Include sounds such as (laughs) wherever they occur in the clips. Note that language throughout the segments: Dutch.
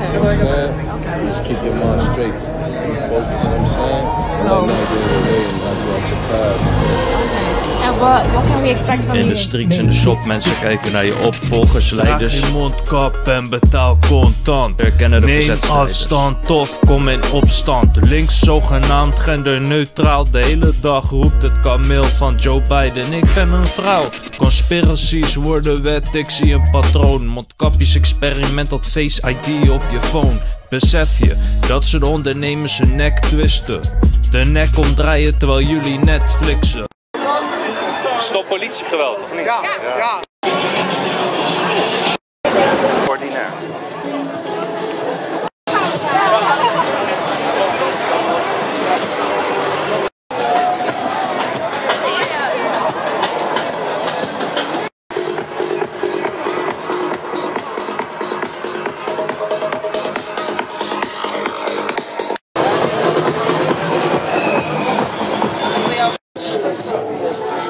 Okay. You know what I'm saying? Okay. Just keep your mind straight. Keep focused, you know what I'm saying? So, get in the way wat, wat can we expect van In de streets, in de shop, mensen kijken naar je opvolgers, leiders. Draag je mondkap en betaal contant. Herkennen de Neem afstand of kom in opstand. Links zogenaamd genderneutraal. De hele dag roept het kameel van Joe Biden. Ik ben een vrouw. Conspiracies worden wet, ik zie een patroon. Mondkapjes experiment tot Face ID op je phone. Besef je dat ze de ondernemers hun nek twisten. De nek omdraaien terwijl jullie Netflixen. Stop politiegeweld, of niet? Ja, ja. Ordinair.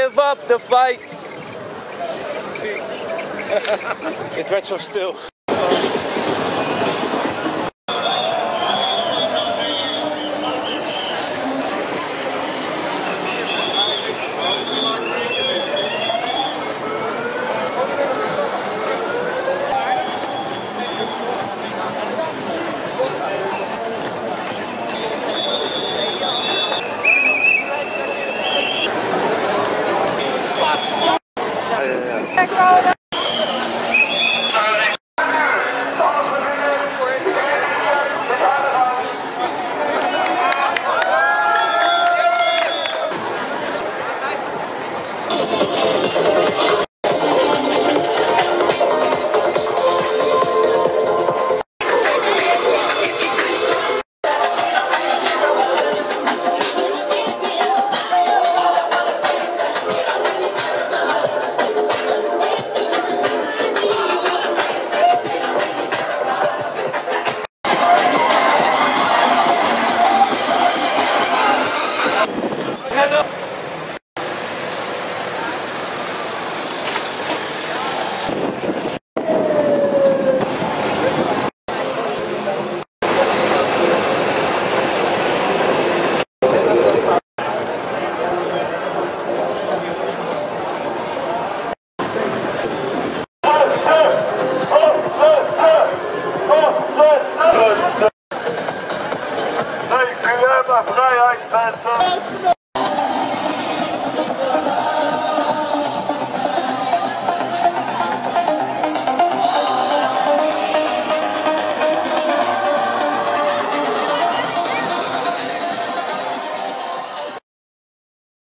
give up the fight. (laughs) Het werd zo stil. 가서